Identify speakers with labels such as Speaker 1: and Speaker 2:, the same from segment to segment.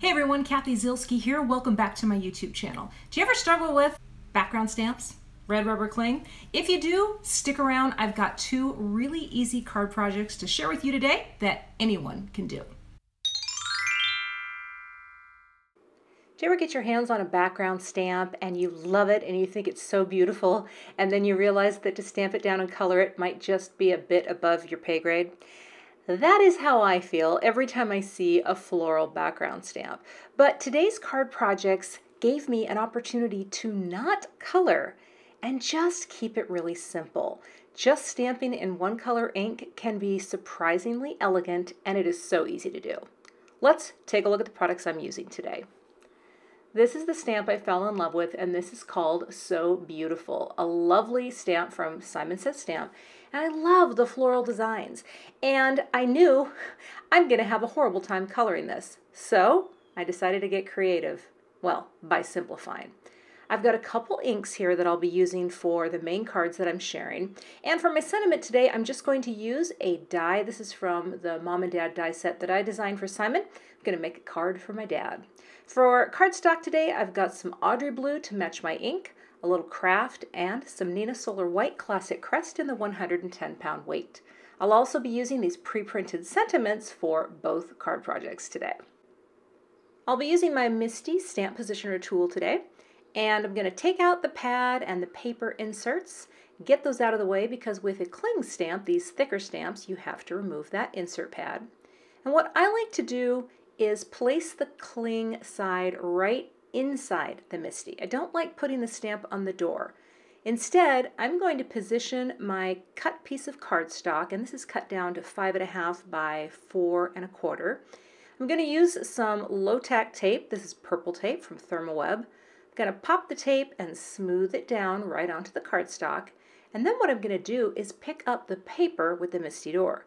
Speaker 1: Hey everyone, Cathy Zielske here. Welcome back to my YouTube channel. Do you ever struggle with background stamps? Red rubber cling? If you do, stick around. I've got two really easy card projects to share with you today that anyone can do. Do you ever get your hands on a background stamp and you love it and you think it's so beautiful and then you realize that to stamp it down and color it might just be a bit above your pay grade? That is how I feel every time I see a floral background stamp. But today's card projects gave me an opportunity to not color and just keep it really simple. Just stamping in one color ink can be surprisingly elegant and it is so easy to do. Let's take a look at the products I'm using today. This is the stamp I fell in love with, and this is called So Beautiful, a lovely stamp from Simon Says Stamp. And I love the floral designs. And I knew I'm going to have a horrible time coloring this. So I decided to get creative. Well, by simplifying. I've got a couple inks here that I'll be using for the main cards that I'm sharing. And for my sentiment today, I'm just going to use a die. This is from the Mom and Dad die set that I designed for Simon. I'm going to make a card for my dad. For cardstock today, I've got some Audrey Blue to match my ink, a little kraft, and some Neenah Solar White Classic Crest in the 110 pound weight. I'll also be using these pre-printed sentiments for both card projects today. I'll be using my MISTI stamp positioner tool today, and I'm going to take out the pad and the paper inserts, get those out of the way because with a cling stamp, these thicker stamps, you have to remove that insert pad. And what I like to do is place the cling side right inside the MISTI. I don't like putting the stamp on the door. Instead, I'm going to position my cut piece of cardstock, and this is cut down to five and a half by four and a quarter. I'm going to use some low-tack tape. This is purple tape from Thermoweb. I'm going to pop the tape and smooth it down right onto the cardstock. And then what I'm going to do is pick up the paper with the MISTI door.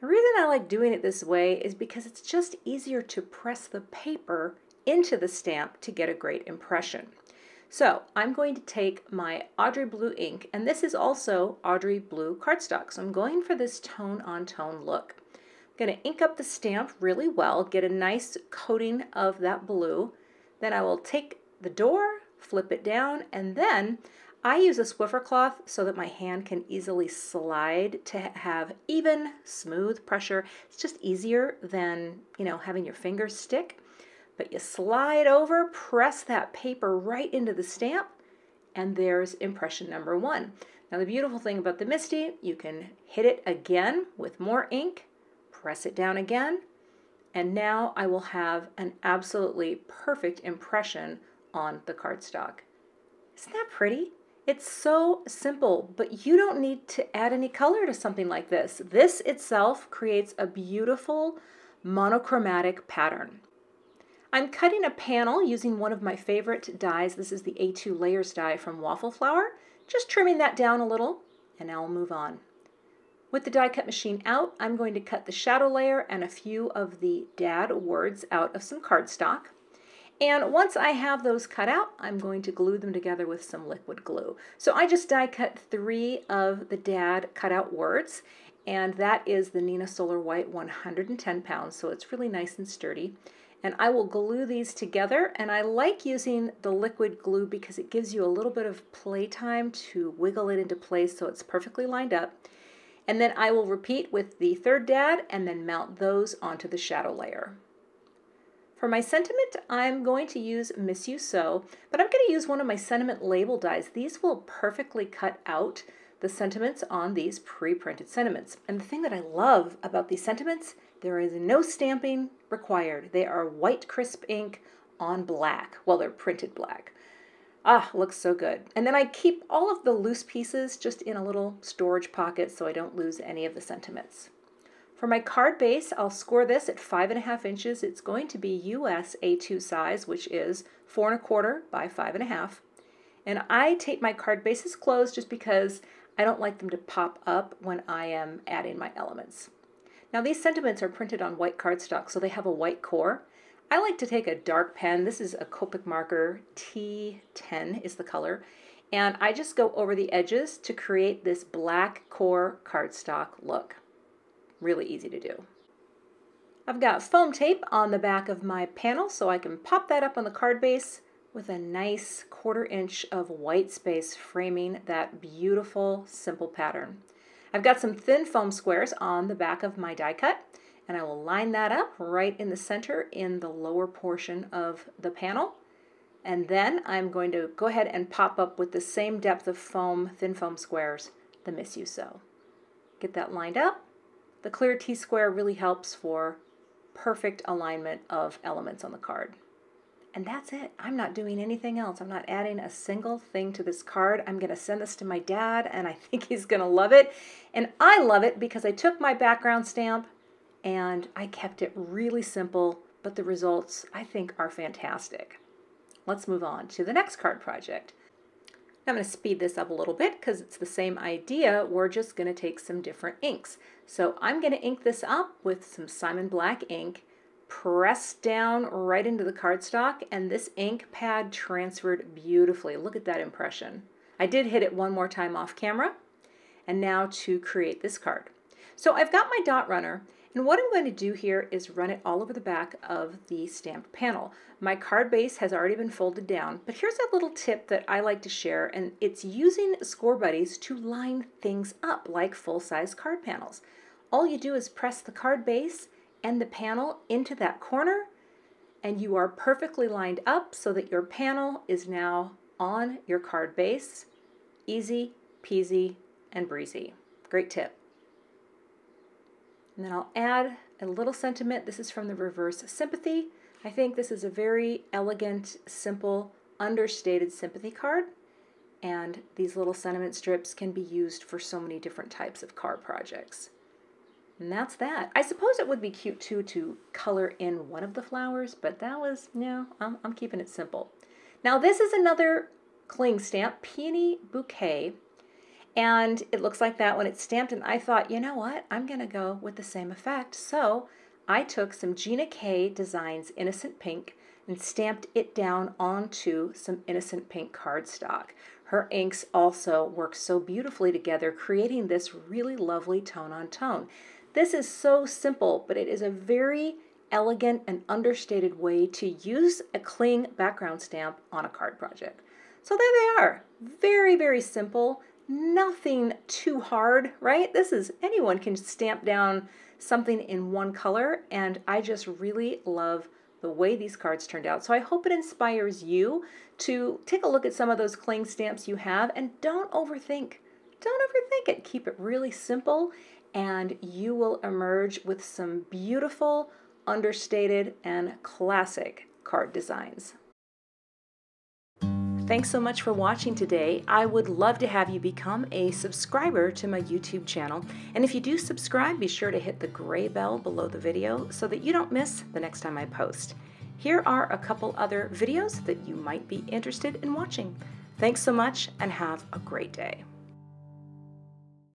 Speaker 1: The reason I like doing it this way is because it's just easier to press the paper into the stamp to get a great impression. So I'm going to take my Audrey Blue ink, and this is also Audrey Blue cardstock. So I'm going for this tone on tone look. I'm going to ink up the stamp really well, get a nice coating of that blue. Then I will take the door, flip it down, and then I use a Swiffer cloth so that my hand can easily slide to have even, smooth pressure. It's just easier than, you know, having your fingers stick. But you slide over, press that paper right into the stamp, and there's impression number one. Now the beautiful thing about the MISTI, you can hit it again with more ink, press it down again, and now I will have an absolutely perfect impression on the cardstock. Isn't that pretty? It's so simple, but you don't need to add any color to something like this. This itself creates a beautiful monochromatic pattern. I'm cutting a panel using one of my favorite dies. This is the A2 Layers die from Waffle Flower. Just trimming that down a little, and I'll move on. With the die cut machine out, I'm going to cut the shadow layer and a few of the dad words out of some cardstock. And once I have those cut out, I'm going to glue them together with some liquid glue. So I just die cut three of the dad cutout words, and that is the Neenah Solar White 110 pounds, so it's really nice and sturdy. And I will glue these together, and I like using the liquid glue because it gives you a little bit of playtime to wiggle it into place so it's perfectly lined up. And then I will repeat with the third dad and then mount those onto the shadow layer. For my sentiment, I'm going to use Miss You So, but I'm going to use one of my sentiment label dies. These will perfectly cut out the sentiments on these pre-printed sentiments. And the thing that I love about these sentiments, there is no stamping required. They are white crisp ink on black. Well, they're printed black. Ah, looks so good. And then I keep all of the loose pieces just in a little storage pocket so I don't lose any of the sentiments. For my card base, I'll score this at five and a half inches. It's going to be US A2 size, which is four and a quarter by five and a half. And I tape my card bases closed just because I don't like them to pop up when I am adding my elements. Now these sentiments are printed on white cardstock, so they have a white core. I like to take a dark pen. This is a Copic marker T10 is the color. And I just go over the edges to create this black core cardstock look really easy to do. I've got foam tape on the back of my panel so I can pop that up on the card base with a nice quarter inch of white space framing that beautiful simple pattern. I've got some thin foam squares on the back of my die cut and I will line that up right in the center in the lower portion of the panel. And then I'm going to go ahead and pop up with the same depth of foam, thin foam squares, the Miss You So. Get that lined up. The clear T-square really helps for perfect alignment of elements on the card. And that's it. I'm not doing anything else. I'm not adding a single thing to this card. I'm going to send this to my dad, and I think he's going to love it. And I love it because I took my background stamp and I kept it really simple, but the results I think are fantastic. Let's move on to the next card project. I'm going to speed this up a little bit because it's the same idea. We're just going to take some different inks. So I'm going to ink this up with some Simon Black ink pressed down right into the cardstock and this ink pad transferred beautifully. Look at that impression. I did hit it one more time off camera and now to create this card. So I've got my dot runner and what I'm going to do here is run it all over the back of the stamp panel. My card base has already been folded down, but here's a little tip that I like to share, and it's using Score Buddies to line things up like full-size card panels. All you do is press the card base and the panel into that corner and you are perfectly lined up so that your panel is now on your card base. Easy peasy and breezy. Great tip. And then I'll add a little sentiment. This is from the Reverse Sympathy. I think this is a very elegant, simple, understated sympathy card. And these little sentiment strips can be used for so many different types of card projects. And that's that. I suppose it would be cute too to color in one of the flowers, but that was, no, I'm, I'm keeping it simple. Now this is another cling stamp, Peony Bouquet. And it looks like that when it's stamped. And I thought, you know what? I'm going to go with the same effect. So I took some Gina K Designs Innocent Pink and stamped it down onto some Innocent Pink cardstock. Her inks also work so beautifully together, creating this really lovely tone on tone. This is so simple, but it is a very elegant and understated way to use a cling background stamp on a card project. So there they are. Very, very simple. Nothing too hard, right? This is, anyone can stamp down something in one color, and I just really love the way these cards turned out. So I hope it inspires you to take a look at some of those cling stamps you have and don't overthink. Don't overthink it. Keep it really simple and you will emerge with some beautiful, understated, and classic card designs. Thanks so much for watching today. I would love to have you become a subscriber to my YouTube channel. And if you do subscribe, be sure to hit the gray bell below the video so that you don't miss the next time I post. Here are a couple other videos that you might be interested in watching. Thanks so much and have a great day.